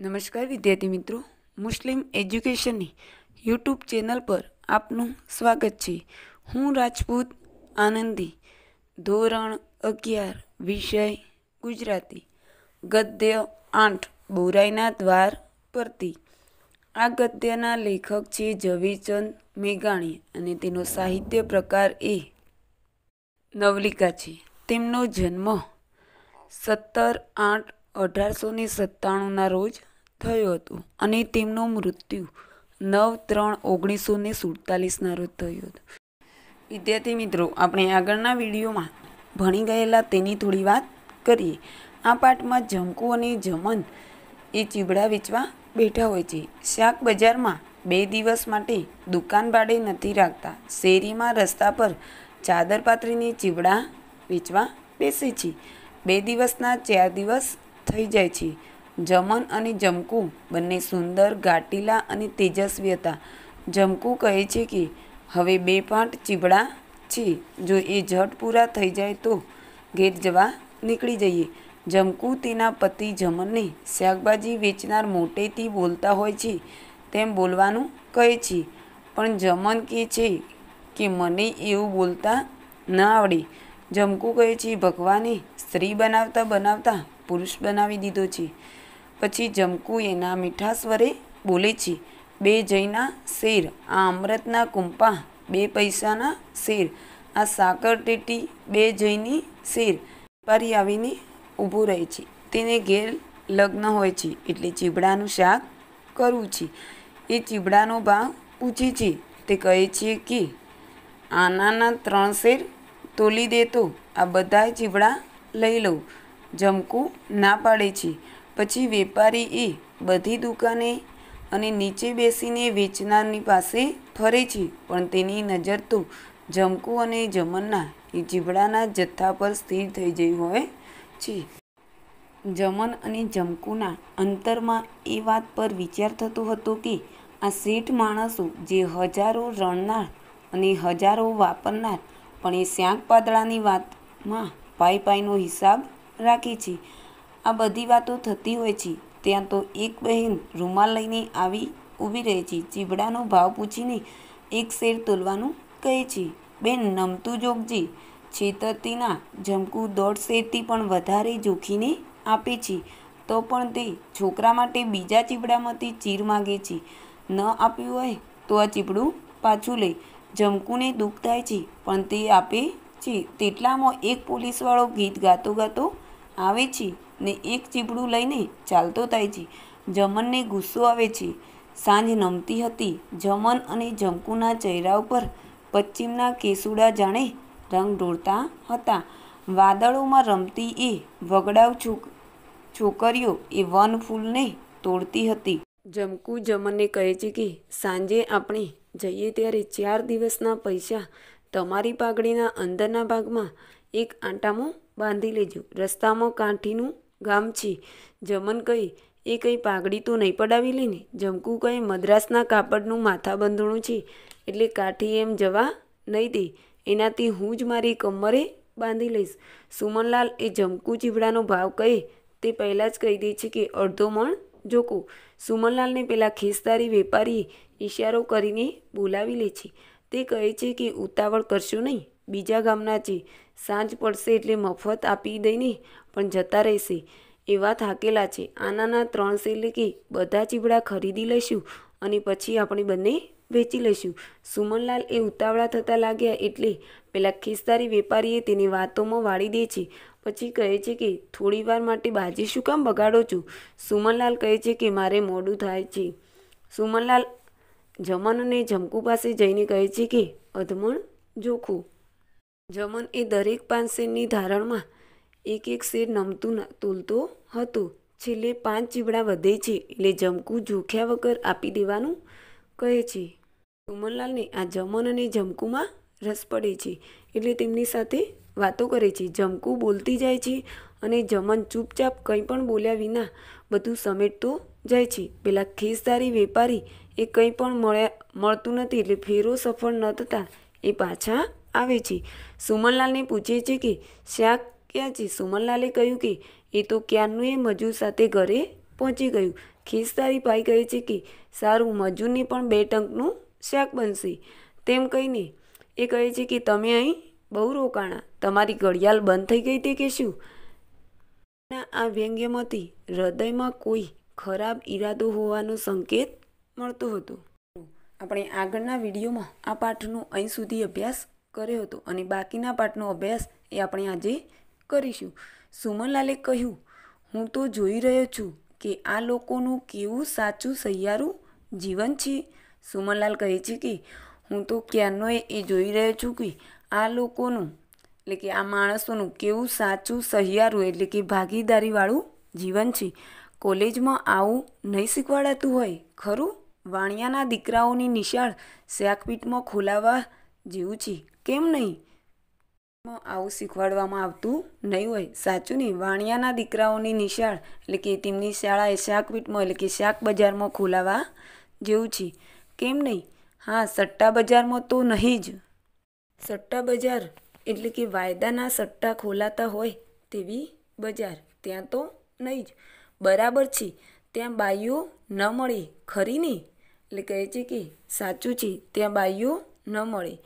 નમસ્કાર વિદ્યાર્થી મિત્રો, મુસ્લિમ એજ્યુકેશનની યુટ્યુબ ચેનલ પર આપનું સ્વાગત છે. હું રાજપૂત આનંદી. ધોરણ અગિયાર, વિષય ગુજરાતી. ગદ્ય આઠ, બોરાઈના દ્વાર પરથી. આ ગદ્યના લેખક છે ઝવેરચંદ મેઘાણી અને તેનો સાહિત્ય પ્રકાર એ નવલિકા છે. તેમનો જન્મ સત્તર આઠ અઢારસો ને સત્તાણુંના રોજ થયો હતું અને તેમનું મૃત્યુ નવ ત્રણ ઓગણીસો ને સુડતાલીસના રોજ થયું હતું. વિદ્યાર્થી મિત્રો, આપણે આગળના વિડીયોમાં ભણી ગયેલા તેની થોડી વાત કરીએ. આ પાઠમાં જમકુ અને જમન એ ચીબડા વેચવા બેઠા હોય છે. શાક બજારમાં બે દિવસ માટે દુકાન ભાડે નથી રાખતા. શેરીમાં રસ્તા પર ચાદર પાથરીને ચીબડા વેચવા બેસે છે. બે દિવસના ચાર દિવસ થઈ જાય છે. જમન અને જમકુ બંને સુંદર ઘાટીલા અને તેજસ્વી હતા. જમકુ કહે છે કે, હવે બે પાંઠ ચીબડા છે. જો એ ઝટ પૂરા થઈ જાય તો ઘેર જવા નીકળી જઈએ. જમકુ તેના પતિ જમનને શાકભાજી વેચનાર મોટેથી બોલતા હોય છે, તેમ બોલવાનું કહે છે. પણ જમન કહે છે કે, મને એવું બોલતા ન આવડે. જમકુ કહે છે, ભગવાને સ્ત્રી બનાવતા બનાવતા પુરુષ બનાવી દીધો છે. પછી જમકુ એના મીઠા સ્વરે બોલે છે, બે જઈના શેર, આ અમૃતના કુંપા, બે પૈસાના શેર, આ સાકર ટેટી, બે જઈની શેર, વેપારી આવીને ઊભું રહે છે. તેને ઘેર લગ્ન હોય છે, એટલે ચીબડાનું શાક કરવું છે. એ ચીબડાનો ભાવ પૂછે છે, તે કહે છે કે, આનાના ત્રણ શેર તોલી દે તો આ બધા ચીબડા લઈ લઉં. જમકું ના પાડે છે. પછી વેપારી એ બધી દુકાને અને નીચે બેસીને વેચનારની પાસે ફરે છે. પણ તેની નજર તો જમકુ અને જમનના એ જીવડાના જથ્થા પર સ્થિર થઈ જઈ હોય છે. જમન અને જમકુના અંતરમાં એ વાત પર વિચાર થતો હતો કે આ શેઠ માણસો જે હજારો રણનાર અને હજારો વાપરનાર પણ એ શાક પાદળાની વાતમાં પાઈ પાઈનો હિસાબ રાખે છે. આ બધી વાતો થતી હોય છે. ત્યાં તો એક બહેન રૂમાલ લઈને આવી ઊભી રહે છે. ચીબડાનો ભાવ પૂછીને એક શેર તોલવાનું કહે છે. બેન, નમતું જોગજી. છેતરતીના જમકું દોઢ શેરથી પણ વધારે જોખીને આપે છે. તો પણ તે છોકરા માટે બીજા ચીબડામાંથી ચીર માગે છે. ન આપ્યું હોય તો આ ચીબડું પાછું લે. જમકુને દુઃખ થાય છે, પણ તે આપે છે. તેટલામાં એક પોલીસવાળો ગીત ગાતો ગાતો આવે છે. ને એક ચીપડું લઈને ચાલતો થાય છે જમનને ગુસ્સો આવે છે. સાંજ નમતી હતી. જમન અને જમકુના ચહેરા ઉપર પશ્ચિમના કેસુડા જાણે રંગ ઢોળતા હતા. વાદળોમાં રમતી એ વગડાવ છોક, છોકરીઓ એ વન ફૂલને તોડતી હતી. જમકુ જમનને કહે છે કે, સાંજે આપણે જઈએ ત્યારે ચાર દિવસના પૈસા તમારી પાઘડીના અંદરના ભાગમાં એક આંટામાં બાંધી લેજો. રસ્તામાં કાંઠીનું ગામ છે. જમન કહી, એ કંઈ પાઘડી તો નહીં પડાવી લઈને જમકુ કહે મદ્રાસના કાપડનું માથાબંધણું છે. એટલે કાઠી એમ જવા નહીં દે. એનાથી હું જ મારી કમરે બાંધી લઈશ. સુમનલાલ એ જમકુ ચીવડાનો ભાવ કહે, તે પહેલાં જ કહી દે છે કે અડધો મણ જોકો. સુમનલાલને પેલા ખેસદારી વેપારીએ ઇશારો કરીને બોલાવી લે છે. તે કહે છે કે ઉતાવળ કરશો નહીં. બીજા ગામના છે. સાંજ પડશે એટલે મફત આપી દઈને પણ જતા રહેશે. એવા થાકેલા છે. આનાના ત્રણ એટલે કે બધા ચીબડા ખરીદી લઈશું અને પછી આપણે બંને વેચી લઈશું. સુમનલાલ એ ઉતાવળા થતા લાગ્યા એટલે પેલા ખિસ્સારી વેપારીએ તેની વાતોમાં વાળી દે છે. પછી કહે છે કે, થોડી વાર માટે બાજી શું કામ બગાડો છો? સુમનલાલ કહે છે કે, મારે મોડું થાય છે. સુમનલાલ જમન અને જમકુ પાસે જઈને કહે છે કે, અધમણ, જોખું. જમન એ દરેક પાંચ શેરની ધારણમાં એક એક શેર નમતું તોલતો હતો. છેલ્લે પાંચ ચીબડા વધે છે એટલે જમકું જોખ્યા વગર આપી દેવાનું કહે છે. સુમનલાલને આ જમન અને જમકુમાં રસ પડે છે એટલે તેમની સાથે વાતો કરે છે. જમકું બોલતી જાય છે અને જમન ચૂપચાપ કંઈ પણ બોલ્યા વિના બધું સમેટતો જાય છે. પેલા ખેસદારી વેપારી એ કંઈ પણ મળ્યા, મળતું નથી એટલે ફેરો સફળ ન થતાં એ પાછા આવે છે. સુમનલાલને પૂછે છે કે શાક ક્યાં છે? સુમનલાલે કહ્યું કે, એ તો ક્યારનું એ મજૂર સાથે ઘરે પહોંચી ગયું. ખિસ્સારી ભાઈ કહે છે કે, સારું, મજૂરની પણ બે ટંકનું શાક બનશે. તેમ કહીને એ કહે છે કે, તમે અહીં બહુ રોકાણા. તમારી ઘડિયાળ બંધ થઈ ગઈ તે કે શું આ વ્યંગ્યમાંથી હૃદયમાં કોઈ ખરાબ ઈરાદો હોવાનો સંકેત મળતો હતો. આપણે આગળના વિડીયોમાં આ પાઠનો અહીં સુધી અભ્યાસ કર્યો હતો અને બાકીના પાઠનો અભ્યાસ એ આપણે આજે કરીશું. સુમનલાલે કહ્યું, હું તો જોઈ રહ્યો છું કે આ લોકોનું કેવું સાચું સહિયારું જીવન છે. સુમનલાલ કહે છે કે, હું તો ક્યારનો એ જોઈ રહ્યો છું કે આ લોકોનું, એટલે કે આ માણસોનું કેવું સાચું સહિયારું એટલે કે ભાગીદારીવાળું જીવન છે. કોલેજમાં આવું નહીં શીખવાડાતું હોય, ખરું? વાણિયાના દીકરાઓની નિશાળ શાકપીટમાં ખોલાવવા જેવું છે. કેમ નહીં? આવું શીખવાડવામાં આવતું નહીં હોય. સાચું નહીં. વાણિયાના દીકરાઓની નિશાળ, એટલે કે તેમની શાળા એ એટલે કે શાક બજારમાં ખોલાવા જેવું છે. કેમ નહીં? હા સટ્ટા બજારમાં તો નહીં જ. સટ્ટા બજાર એટલે કે વાયદાના સટ્ટા ખોલાતા હોય તેવી બજાર. ત્યાં તો નહીં જ. બરાબર છે. ત્યાં બાઈઓ ન મળે. ખરી નહીં? એટલે કહે છે કે સાચું છે. ત્યાં બાઈઓ ન મળે.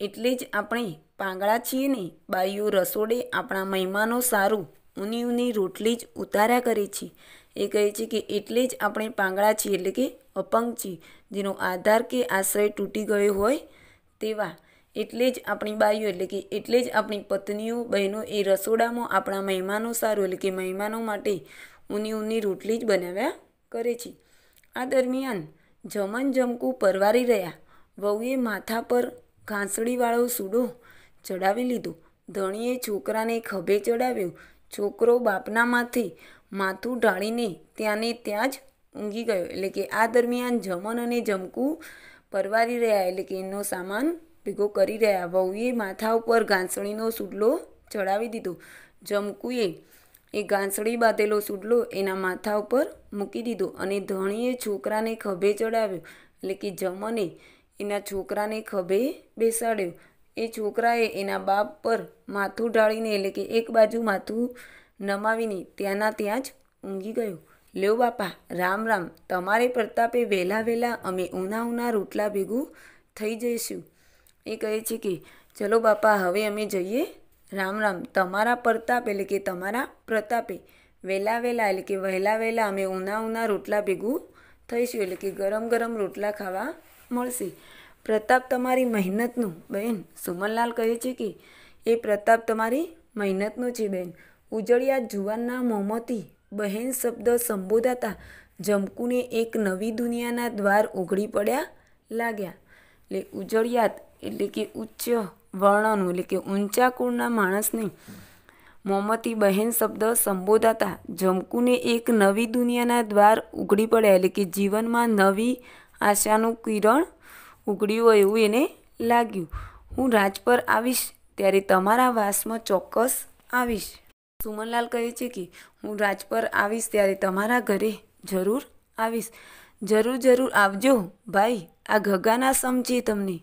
એટલે જ આપણે પાંગળા છીએ ને, બાઈઓ રસોડે આપણા મહેમાનો સારું ઊની ઊની રોટલી જ ઉતાર્યા કરે છે. એ કહે છે કે એટલે જ આપણે પાંગળા છીએ, એટલે કે અપંગ છીએ. જેનો આધાર કે આશ્રય તૂટી ગયો હોય તેવા. એટલે જ આપણી બાઈઓ, એટલે કે એટલે જ આપણી પત્નીઓ, બહેનો એ રસોડામાં આપણા મહેમાનો સારું, એટલે કે મહેમાનો માટે ઊની ઊની રોટલી જ બનાવ્યા કરે છે. આ દરમિયાન જમન જમકું પરવારી રહ્યા. વહુએ માથા પર ઘાસડીવાળો સૂડો ચડાવી લીધો. ધણીએ છોકરાને ખભે ચડાવ્યો. છોકરો બાપના માથે માથું ઢાળીને ત્યાંને ત્યાં જ ઊંઘી ગયો. એટલે કે આ દરમિયાન જમન અને જમકું પરવારી રહ્યા. એટલે કે એનો સામાન ભેગો કરી રહ્યા. વહુએ માથા ઉપર ઘાસણીનો સૂડલો ચડાવી દીધો. જમકુએ એ ઘાસડી બાંધેલો સૂડલો એના માથા ઉપર મૂકી દીધો અને ધણીએ છોકરાને ખભે ચડાવ્યો. એટલે કે જમને એના છોકરાને ખભે બેસાડ્યો. એ છોકરાએ એના બાપ પર માથું ઢાળીને એટલે કે એક બાજુ માથું નમાવીને ત્યાંના ત્યાં જ ઊંઘી ગયો. લ્યો બાપા, રામ રામ. તમારે પ્રતાપે વહેલા વહેલા અમે ઉના ઉના રોટલા ભેગું થઈ જઈશું. એ કહે છે કે, ચલો બાપા, હવે અમે જઈએ. રામ રામ. તમારા પ્રતાપ એટલે કે તમારા પ્રતાપે વહેલા વહેલા એટલે કે વહેલા વહેલા અમે ઉના ઉના રોટલા ભેગું થઈશું. એટલે કે ગરમ ગરમ રોટલા ખાવા મળશે. પ્રતાપ તમારી મહેનતનું બહેન સુમનલાલ કહે છે કે, એ પ્રતાપ તમારી મહેનતનું છે બહેન ઉજળિયા જુવાનના મોંમાંથી બહેન શબ્દ સંબોધાતા જમકુને એક નવી દુનિયાના દ્વાર ઉઘડી પડ્યા લાગ્યા. એટલે ઉજળિયાત, એટલે કે ઉચ્ચ વર્ણનું, એટલે કે ઊંચા કુળના માણસને મોમતી બહેન શબ્દ સંબોધાતા જમકુને એક નવી દુનિયાના દ્વાર ઉઘડી પડ્યા, એટલે કે જીવનમાં નવી આશાનું કિરણ ઉગડ્યું હોય એવું એને લાગ્યું. હું રાજ પર આવીશ ત્યારે તમારા વાસમાં ચોક્કસ આવીશ. સુમનલાલ કહે છે કે, હું રાજ પર આવીશ ત્યારે તમારા ઘરે જરૂર આવીશ. જરૂર જરૂર આવજો ભાઈ, આ ગગાના સમજે તમને.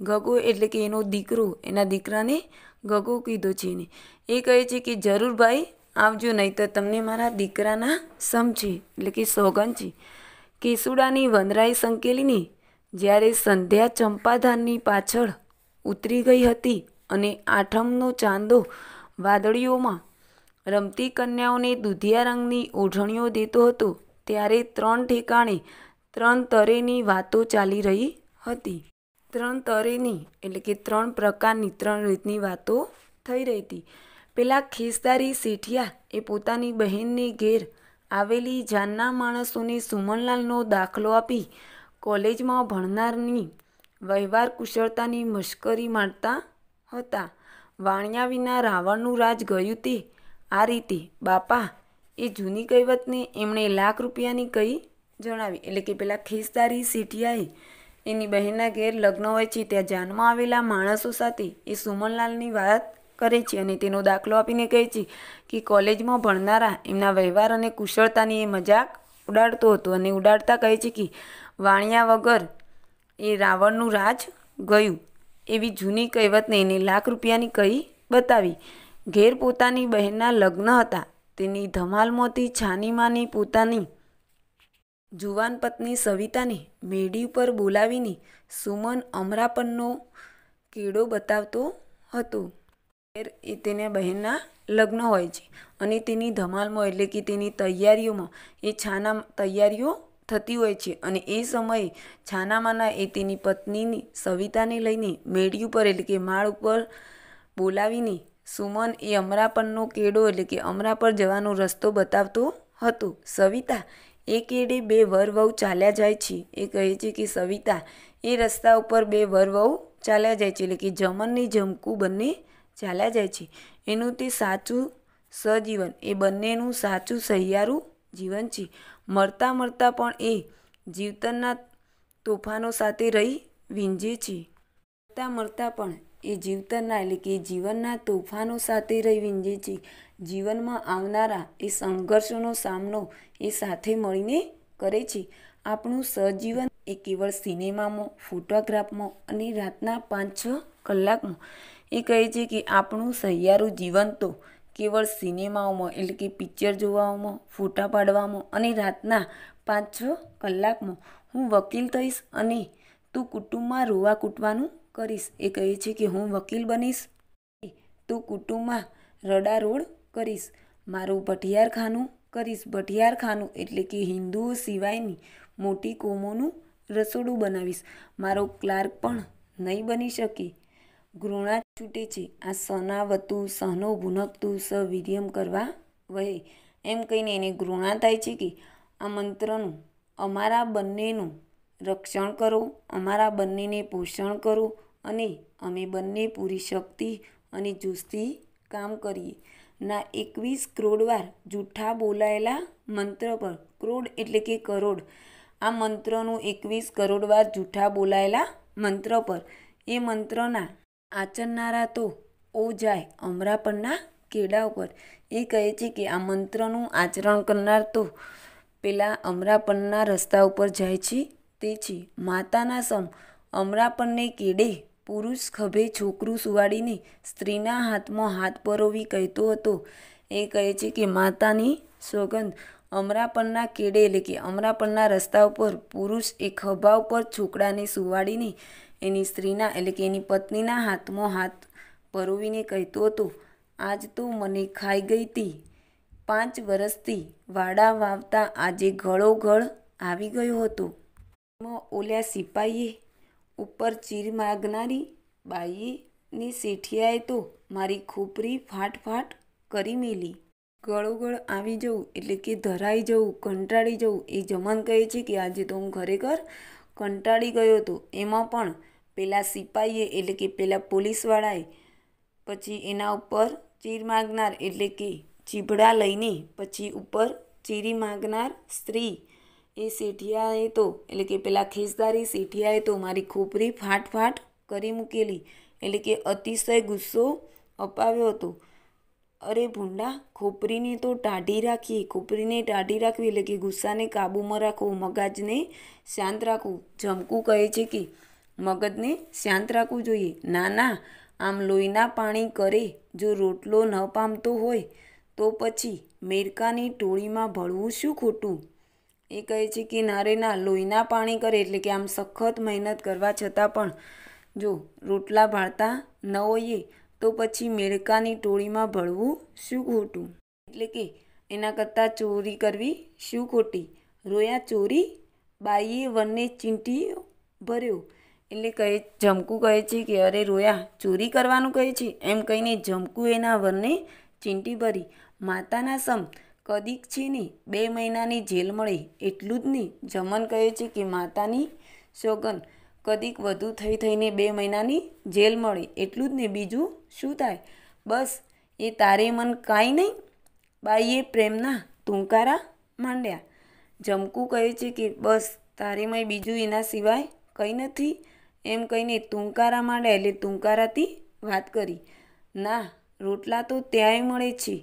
ગગો એટલે કે એનો દીકરો, એના દીકરાને ગગો કીધો છે એને. એ કહે છે કે, જરૂર ભાઈ, આવજો નહીં તો તમને મારા દીકરાના સમજે એટલે કે સોગન છે. કેસુડાની વનરાઈ સંકેલીની જ્યારે સંધ્યા ચંપાધાનની પાછળ ઉતરી ગઈ હતી અને આઠમનો ચાંદો વાદળીઓમાં રમતી કન્યાઓને દૂધિયા રંગની ઓઢણીઓ દેતો હતો, ત્યારે ત્રણ ઠેકાણે ત્રણ તરેની વાતો ચાલી રહી હતી. ત્રણ તરેની એટલે કે ત્રણ પ્રકારની ત્રણ રીતની વાતો થઈ રહી હતી. પેલા ખેસદારી શેઠિયા એ પોતાની બહેનને ઘેર આવેલી જાનના માણસોને સુમનલાલનો દાખલો આપી કોલેજમાં ભણનારની વ્યવહાર કુશળતાની મશ્કરી મારતા હતા. વાણિયા વિના રાવણનું રાજ ગયું તે. આ રીતે બાપા એ જૂની કહેવતને એમણે લાખ રૂપિયાની કહી જણાવી. એટલે કે પેલા ખેસદારી સેઠિયાએ એની બહેનના ઘેર લગ્ન હોય છે, ત્યાં જાનમાં આવેલા માણસો સાથે એ સુમનલાલની વાત કરે છે અને તેનો દાખલો આપીને કહે છે કે કોલેજમાં ભણનારા એમના વ્યવહાર અને કુશળતાની એ મજાક ઉડાડતો હતો અને ઉડાડતા કહે છે કે વાણિયા વગર એ રાવણનું રાજ ગયું. એવી જૂની કહેવતને એને લાખ રૂપિયાની કહી બતાવી. ઘેર પોતાની બહેનના લગ્ન હતા. તેની ધમાલમાંથી છાનીમાની પોતાની જુવાન પત્ની સવિતાને મેડી ઉપર બોલાવીને સુમન અમરાપનનો કેડો બતાવતો હતો. એ તેના બહેનના લગ્ન હોય છે. અને તેની ધમાલમાં એટલે કે તેની તૈયારીઓમાં એ છાના તૈયારીઓ થતી હોય છે. અને એ સમયે છાનામાના એ તેની પત્નીની સવિતાને લઈને મેળી ઉપર એટલે કે માળ ઉપર બોલાવીને સુમન એ અમરાપનનો કેડો એટલે કે અમરા પર જવાનો રસ્તો બતાવતો હતો. સવિતા એ કેડે બે વર વહુ ચાલ્યા જાય છે. એ કહે છે કે, સવિતા, એ રસ્તા ઉપર બે વર વહુ ચાલ્યા જાય છે. એટલે કે જમનની જમકું બંને ચાલ્યા જાય છે. એનું તે સાચું સજીવન, એ બંનેનું સાચું સહિયારું જીવન છે. મરતા મરતા પણ એ જીવતનના તોફાનો સાથે રહી વીંજે છે. મરતા મરતા પણ એ જીવતનના એટલે કે જીવનના તોફાનો સાથે રહી વીંજે છે. જીવનમાં આવનારા એ સંઘર્ષોનો સામનો એ સાથે મળીને કરે છે. આપણું સજીવન એ કેવળ સિનેમામાં, ફોટોગ્રાફમાં અને રાતના પાંચ છ કલાકમાં. એ કહે છે કે આપણું સહિયારું જીવન તો કેવળ સિનેમાઓમાં એટલે કે પિક્ચર જોવામાં, ફોટા પાડવામાં અને રાતના પાંચ છ કલાકમાં હું વકીલ થઈશ અને તું કુટુંબમાં રોવા કૂટવાનું કરીશ. એ કહે છે કે હું વકીલ બનીશ તું કુટુંબમાં રડારોડ કરીશ. મારું ભઠિયારખાનું કરીશ. ભઠિયારખાનું એટલે કે હિન્દુઓ સિવાયની મોટી કોમોનું રસોડું બનાવીશ. મારો ક્લાર્ક પણ નહીં બની શકે. ઘૃણા છૂટે છે. આ સનાવતું, સહનો ભૂનકતું સ વીર્યમ કરવા વહે. એમ કહીને એને ઘૃણા થાય છે કે આ મંત્રનું, અમારા બંનેનું રક્ષણ કરો, અમારા બંનેને પોષણ કરો અને અમે બંને પૂરી શક્તિ અને જુસ્તી કામ કરીએ. ના, એકવીસ કરોડ વાર જૂઠા બોલાયેલા મંત્ર પર. ક્રોડ એટલે કે કરોડ. આ મંત્રનું એકવીસ કરોડ વાર જૂઠા બોલાયેલા મંત્ર પર. એ મંત્રના આચરનારા તો ઓ જાય અમરા પરના કેડા ઉપર. એ કહે છે કે આ મંત્રનું આચરણ કરનાર તો પેલા અમરાપણના રસ્તા ઉપર જાય છે. તે છે, માતાના સમ, અમરાપણને કેડે પુરુષ ખભે છોકરું સુવાડીને સ્ત્રીના હાથમાં હાથ પરોવી કહેતો હતો. એ કહે છે કે માતાની સોગંદ અમરાપનના કેડે એટલે કે અમરાપણના રસ્તા ઉપર પુરુષ એ ખભા ઉપર છોકરાને સુવાડીને એની સ્ત્રીના એટલે કે એની પત્નીના હાથમાં હાથ પરોવીને કહેતો હતો, આજ તો મને ખાઈ ગઈ હતી પાંચ વર્ષથી વાડા વાવતા આજે ગળ આવી ગયો હતો. એમાં ઓલ્યા સિપાહીએ ઉપર ચીર માગનારી બાઈએ ને શેઠિયાએ તો મારી ખોપરી ફાટ ફાટ કરી મેલી. ગળોગળ આવી જવું એટલે કે ધરાઈ જવું, કંટાળી જવું, એ જમન કહે છે કે આજે તો હું ખરેખર કંટાળી ગયો હતો. એમાં પણ પેલા સિપાહીએ એટલે કે પેલા પોલીસવાળાએ પછી એના ઉપર ચીર માગનાર એટલે કે ચીભડા લઈને પછી ઉપર ચીરી માગનાર સ્ત્રી એ શેઠિયાએ તો એટલે કે પેલા ખેસદારી શેઠિયાએ તો મારી ખોપરી ફાટ ફાટ કરી મૂકેલી. એટલે કે અતિશય ગુસ્સો અપાવ્યો હતો. અરે ભૂંડા, ખોપરીને તો ટાઢી રાખીએ. ખોપરીને ટાઢી રાખવી એટલે કે ગુસ્સાને કાબૂમાં રાખવું મગજને શાંત રાખવું જમકું કહે છે કે, મગજને શાંત રાખવું જોઈએ. ના ના, આમ લોહીના પાણી કરે. જો રોટલો ન પામતો હોય, તો પછી મેરકાની ટોળીમાં ભળવું શું ખોટું? એ કહે છે કે નારે ના, લોહીના પાણી કરે એટલે કે આમ સખત મહેનત કરવા છતાં પણ જો રોટલા ભાળતા ન હોઈએ તો પછી મેળકાની ટોળીમાં ભળવું શું ખોટું? એટલે કે એના કરતાં ચોરી કરવી શું ખોટી? રોયા ચોરી? બાઈએ વનને ચીંટી ભર્યો? એટલે કહે, જમકું કહે છે કે, અરે રોયા, ચોરી કરવાનું કહે છે? એમ કહીને જમકું એના વરને ચીંટી ભરી. માતાના સમ કદીક છે ને, બે મહિનાની જેલ મળે, એટલું જ નહીં. જમન કહે છે કે, માતાની સોગન કદીક વધુ થઈ થઈને બે મહિનાની જેલ મળે. એટલું જ ને બીજું શું થાય? બસ, એ તારે મન કાંઈ નહીં. બાઈએ પ્રેમના ટૂંકારા માંડ્યા. જમકુ કહે છે કે, બસ, તારે મય બીજું એના સિવાય કંઈ નથી. એમ કહીને ટૂંકારા માંડ્યા એટલે ટૂંકારાથી વાત કરી. ના, રોટલા તો ત્યાંય મળે છે.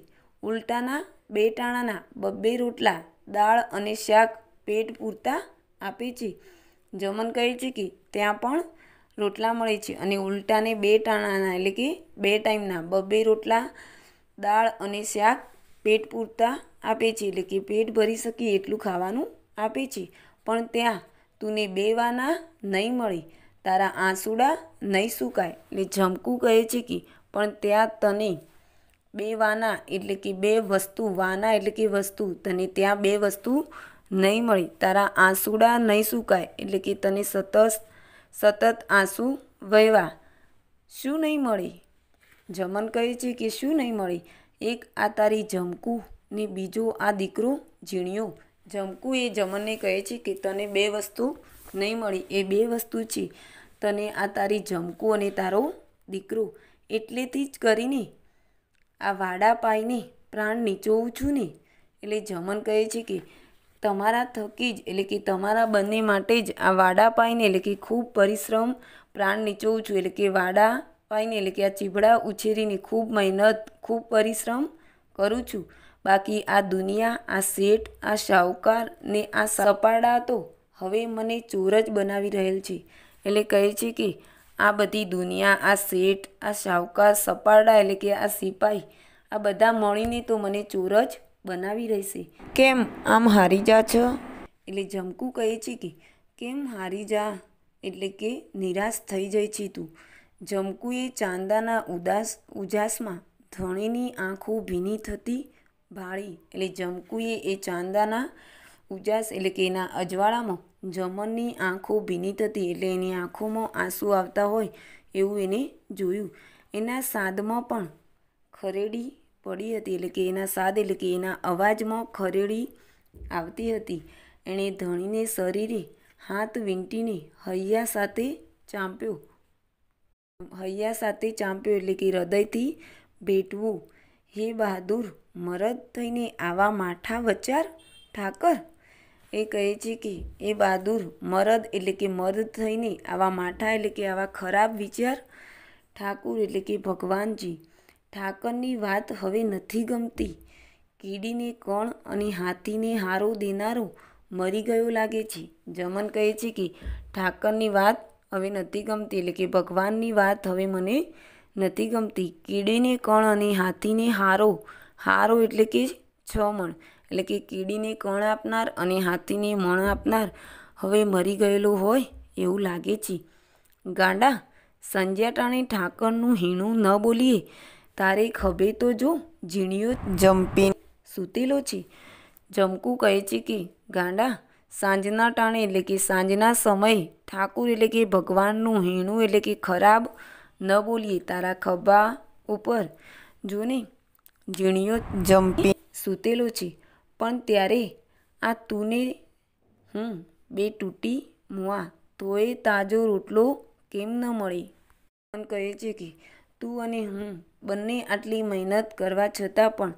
ઉલટાના બે ટાણાના બબ્બે રોટલા, દાળ અને શાક પેટ પૂરતા આપે છે. જમન કહે છે કે ત્યાં પણ રોટલા મળે છે અને ઉલટાને બે ટાણાના, એટલે કે બે ટાઈમના, બબે રોટલા, દાળ અને શાક પેટ પૂરતા આપે છે, એટલે કે પેટ ભરી શકીએ એટલું ખાવાનું આપે છે. પણ ત્યાં તુને બે વાના નહીં મળે, તારા આંસુડા નહીં સુકાય. એટલે જમકું કહે છે કે, પણ ત્યાં તને બે વાના, એટલે કે બે વસ્તુ, વાના એટલે કે વસ્તુ, તને ત્યાં બે વસ્તુ નહીં મળી. તારા આંસુડા નહીં સુકાય. એટલે કે તને સતત સતત આંસુ વહેવા. શું નહીં મળી? જમન કહે છે કે શું નહીં મળી? એક આ તારી જમકું ને બીજો આ દીકરો ઝીણ્યો. જમકું એ જમનને કહે છે કે તને બે વસ્તુ નહીં મળી. એ બે વસ્તુ છે. તને આ તારી જમકું અને તારો દીકરો. એટલેથી જ કરીને આ વાડા પાઈને પ્રાણ નીચોવું છું ને. એટલે જમન કહે છે કે તમારા થકી જ, એટલે કે તમારા બંને માટે જ આ વાડા પાઈને, એટલે કે ખૂબ પરિશ્રમ પ્રાણ નીચોવું છું, એટલે કે વાડા પાઈને, એટલે કે આ ચીભડા ઉછેરીને ખૂબ મહેનત, ખૂબ પરિશ્રમ કરું છું. બાકી આ દુનિયા, આ શેઠ, આ શાહુકાર ને આ સપાડા તો હવે મને ચોર જ બનાવી રહેલ છે. એટલે કહે છે કે આ બધી દુનિયા, આ શેઠ, આ શાહુકાર, સપાડા, એટલે કે આ સિપાઈ, આ બધા મળીને તો મને ચોર જ બનાવી રહેશે. કેમ? આમ હારી જા છો? એટલે જમકું કહે છે કે કેમ હારી જા? એટલે કે નિરાશ થઈ જાય છે તું. જમકુએ ચાંદાના ઉદાસ ઉજાસમાં ધણીની આંખો ભીની થતી ભાળી. એટલે જમકુએ એ ચાંદાના ઉજાસ એટલે કે એના અજવાળામાં જમનની આંખો ભીની થતી. એટલે એની આંખોમાં આંસુ આવતા હોય એવું એને જોયું. એના સાદમાં પણ ખરેડી પડી હતી. એટલે કે એના સાદ, એટલે કે એના અવાજમાં ખરેડી આવતી હતી. એણે ધણીને, શરીરે હાથ વીંટીને હૈયા સાથે ચાંપ્યો. હૈયા સાથે ચાંપ્યો એટલે કે હૃદયથી ભેટવું. હે બહાદુર, મરદ થઈને આવા માઠા વચાર ઠાકર. એ કહે છે કે, એ બહાદુર, મરદ એટલે કે મર્દ થઈને આવા માઠા, એટલે કે આવા ખરાબ વિચાર ઠાકુર, એટલે કે ભગવાનજી. ઠાકરની વાત હવે નથી ગમતી. કીડીને કણ અને હાથીને હારો દેનારો મરી ગયો લાગે છે. જમન કહે છે કે, ઠાકરની વાત હવે નથી ગમતી, એટલે કે ભગવાનની વાત હવે મને નથી ગમતી. કીડીને કણ અને હાથીને હારો. હારો એટલે કે છ મણ. એટલે કે કીડીને કણ આપનાર અને હાથીને મણ આપનાર હવે મરી ગયેલો હોય એવું લાગે છે. ગાંડા સંજ્યા ટાણે ઠાકરનું હીણું ન બોલીએ તારે ખભે તો જો ઝીણીઓ જંપી સૂતેલો છે જમકું કહે છે કે ગાંડા સાંજના ટાણે એટલે કે સાંજના સમયે ઠાકુર એટલે કે ભગવાનનું હીણું એટલે કે ખરાબ ન બોલીએ. તારા ખભા ઉપર જોને ઝીણીઓ જંપી સૂતેલો છે પણ ત્યારે આ તુને હું બે તૂટી મુઆ. તોય તાજો રોટલો કેમ ન મળે? પણ કહે છે કે તું અને હું બંને આટલી મહેનત કરવા છતાં પણ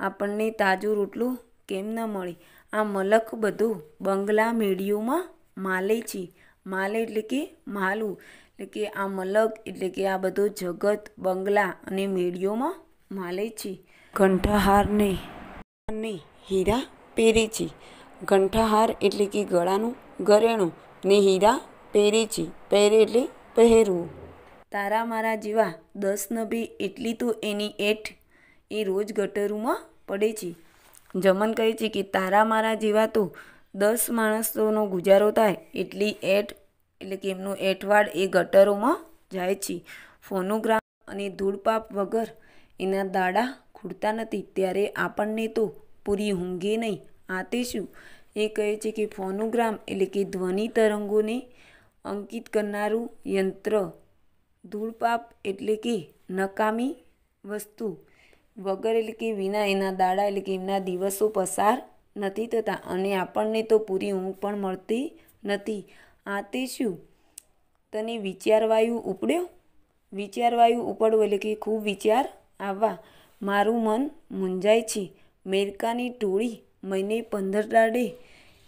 આપણને તાજું રોટલું કેમ ન મળે? આ મલક બધું બંગલા મેળીઓમાં માલે છે. માલે એટલે કે માલું. એટલે કે આ મલક એટલે કે આ બધો જગત બંગલા અને મેળીઓમાં માલે છે. ઘંટાહારને અને હીરા પહેરે છે. ઘંટાહાર એટલે કે ગળાનું ઘરેણું ને હીરા પહેરે છે. પહેરે એટલે પહેરવું. તારા મારા જેવા દસ નભી એટલી તો એની એઠ એ રોજ ગટરોમાં પડે છે. જમન કહે છે કે તારા મારા જેવા તો દસ માણસોનો ગુજારો થાય એટલી એઠ, એટલે કે એમનું એઠવાડ એ ગટરોમાં જાય છે. ફોનોગ્રામ અને ધૂળપાપ વગર એના દાડા ખૂટતા નથી. ત્યારે આપણને તો પૂરી ઊંઘે નહીં. આ તે શું? એ કહે છે કે ફોનોગ્રામ એટલે કે ધ્વનિ તરંગોને અંકિત કરનારું યંત્ર ધૂળપાપ એટલે કે નકામી વસ્તુ. વગર એટલે કે વિના એના દાડા એટલે કે એમના દિવસો પસાર નથી થતા અને આપણને તો પૂરી ઊંઘ પણ મળતી નથી. આ તે શું? તને વિચારવાયુ ઉપડ્યો? વિચારવાયુ ઉપડવો એટલે કે ખૂબ વિચાર આવવા. મારું મન મૂંઝાય છે. મેરકાની ટોળી મહિને પંદર દાડે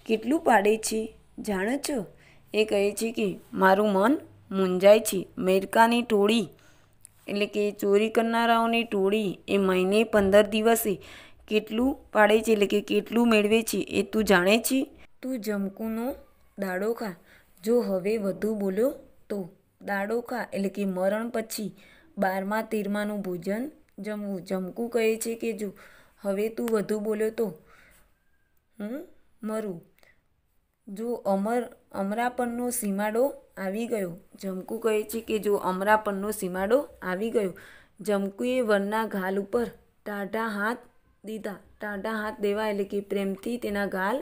કેટલું પાડે છે જાણો છો? એ કહે છે કે મારું મન મૂંઝાય છે મેરકાની ટોળી, એટલે કે ચોરી કરનારાઓની ટોળી એ મહિને પંદર દિવસે કેટલું પાડે છે, એટલે કે કેટલું મેળવે છે, એ તું જાણે છે? તું જમકુનો દાડો ખા જો હવે વધુ બોલ્યો તો દાડો ખા એટલે કે મરણ પછી બારમા તેરમાનું ભોજન જમવું. જમકું કહે છે કે જો હવે તું વધુ બોલ્યો તો હું મરું. જો અમર અમરાપણનો સીમાડો આવી ગયો. જમકુ કહે છે કે જો અમરાપનનો સીમાડો આવી ગયો. જમકુએ વરના ગાલ ઉપર ટાઢા હાથ દીધા. ટાઢા હાથ દેવા એટલે કે પ્રેમથી તેના ગાલ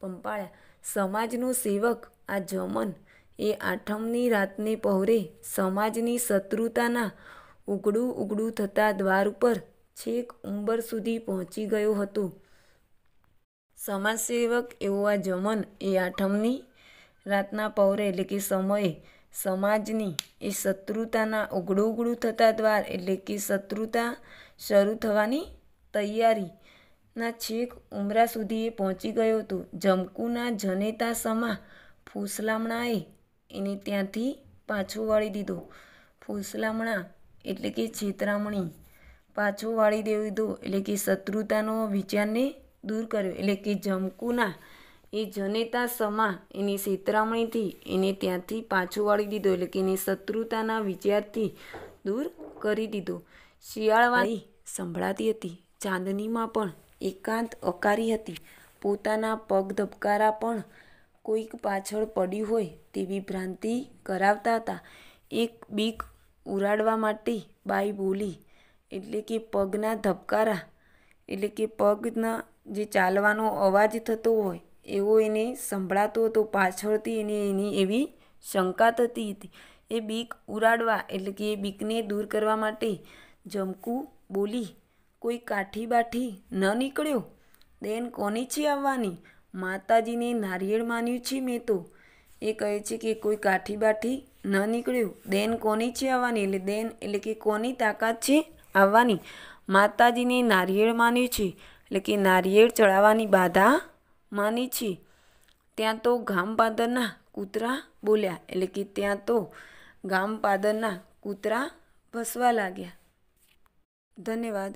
પંપાળ્યા. સમાજનો સેવક આ જમન એ આઠમની રાતને પહોરે સમાજની શત્રુતાના ઉઘડું ઉગડું થતા દ્વાર ઉપર છેક ઉંબર સુધી પહોંચી ગયો હતો. સમાજસેવક એવો આ જમન એ આઠમની રાતના પહોરે, એટલે કે સમયે, સમાજની એ શત્રુતાના ઉઘડું ઉઘડું થતા દ્વાર, એટલે કે શત્રુતા શરૂ થવાની તૈયારીના છેક ઉમરા સુધી એ પહોંચી ગયો હતો. જમકુના જનેતા સમા ફૂસલામણાએ એને ત્યાંથી પાછો વાળી દીધો. ફૂસલામણા એટલે કે છેતરામણી. પાછો વાળી દીધો, એટલે કે શત્રુતાનો વિચારને દૂર કર્યો. એટલે કે જમકુના એ જનેતા સમા એની છેતરામણીથી એને ત્યાંથી પાછો વાળી દીધો એટલે કે એની શત્રુતાના વિચારથી દૂર કરી દીધો. શિયાળવાળી સંભળાતી હતી. ચાંદનીમાં પણ એકાંત અકારી હતી. પોતાના પગ ધબકારા પણ કોઈક પાછળ પડ્યું હોય તેવી ભ્રાંતિ કરાવતા હતા. એક બીક ઉરાડવા માટે બાઈ બોલી, એટલે કે પગના ધબકારા, એટલે કે પગના જે ચાલવાનો અવાજ થતો હોય એવો એને સંભળાતો હતો. પાછળથી એને એની એવી શંકા થતી હતી. એ બીક ઉરાડવા એટલે કે એ બીકને દૂર કરવા માટે જમકુ બોલી, કોઈ કાઠી બાઠી ન નીકળ્યો? દેન કોની છે આવવાની? માતાજીને નારિયેળ માન્યું છે મેં તો. એ કહે છે કે, કોઈ કાઠી બાઠી ન નીકળ્યું? દેન કોની છે આવવાની? એટલે દેન એટલે કે કોની તાકાત છે આવવાની? માતાજીને નારિયેળ માન્યું છે. એટલે કે નારિયેળ ચડાવવાની બાધા માની છે. ત્યાં તો ગામ પાદરના કૂતરા બોલ્યા, એટલે કે ત્યાં તો ગામ પાદરના કૂતરા ભસવા લાગ્યા. ધન્યવાદ.